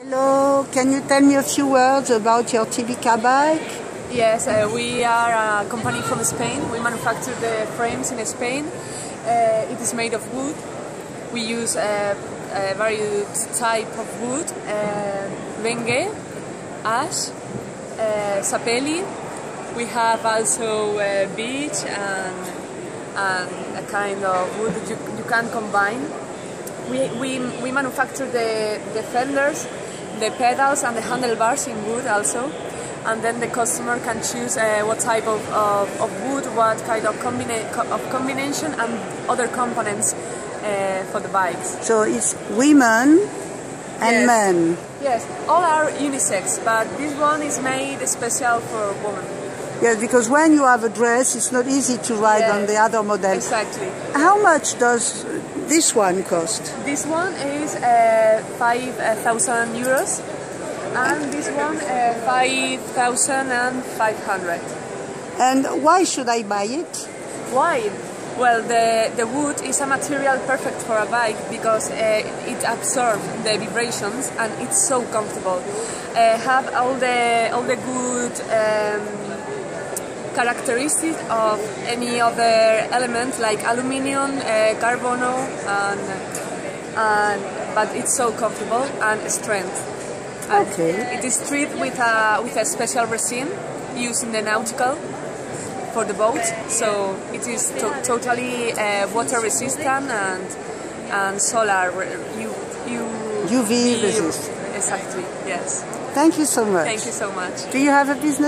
Hello, can you tell me a few words about your TBK bike? Yes, uh, we are a company from Spain. We manufacture the frames in Spain. Uh, it is made of wood. We use uh, a various type of wood, uh, Venge, ash, uh, sapelli. We have also uh, beech and, and a kind of wood that you, you can combine. We, we, we manufacture the, the fenders the pedals and the handlebars in wood also and then the customer can choose uh, what type of, of, of, wood, what kind of, combina of combination and other components uh, for the bikes. So it's women and yes. men? Yes, all are unisex, but this one is made special for women. Yes, because when you have a dress, it's not easy to ride yes, on the other model. Exactly. How much does this one cost? This one is uh, 5,000 euros and this one uh, 5,500. And why should I buy it? Why? Well, the, the wood is a material perfect for a bike because uh, it absorbs the vibrations and it's so comfortable. Uh, have all the all the good um, characteristics of any other element like aluminium, uh, carbono, and, and, but it's so comfortable and strength. And okay. It is treated with a with a special resin used in the nautical for the boat, so it is to totally uh, water resistant and and solar UV resistant. Exactly. Yes. Thank you so much. Thank you so much. Do you have a business?